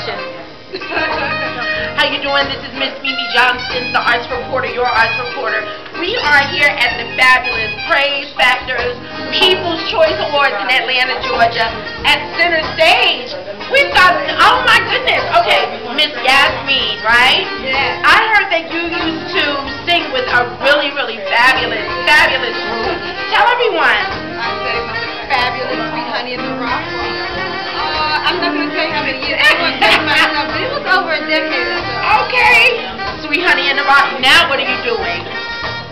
question. How you doing? This is Miss Mimi Johnson, the arts reporter, your arts reporter. We are here at the fabulous Prayze Factors People's Choice Awards in Atlanta, Georgia, at Center Stage. We've got, oh my goodness, okay, Miss Yasmine, right? Yeah. I heard that you used to Rock. Now what are you doing?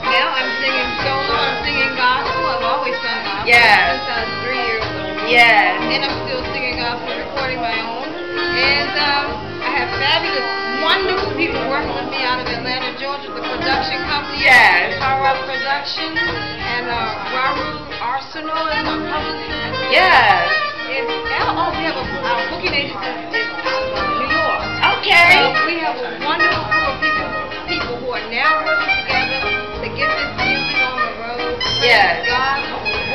Now I'm singing solo. I'm singing gospel. I've always sung gospel Yeah. since I was three years old. Yes. And I'm still singing gospel, recording my own. And um, I have fabulous, wonderful people working with me out of Atlanta, Georgia. The production company. Yes. Power Up Production and uh, Raru Arsenal is my publicist. Yes. Yes.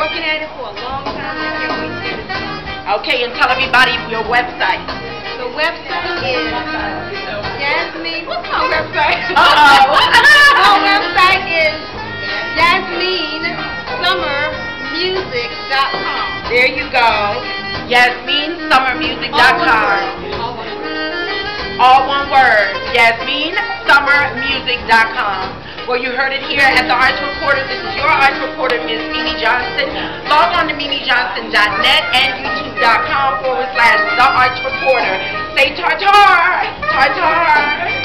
Working at it for a long time. and can't wait to get it done. Okay, and tell everybody your website. The website is Jasmine. What's my website? Uh-oh. Our website is JasmineSummerMusic.com. There you go. YasmineSummerMusic.com. All one word. All one word. YasmineSummerMusic.com. Well, you heard it here at the Arts Reporter. This is your Arts Reporter, Johnson. Log on to MimiJohnson.net and YouTube.com forward slash The Arts Reporter. Say tartar! Tartar!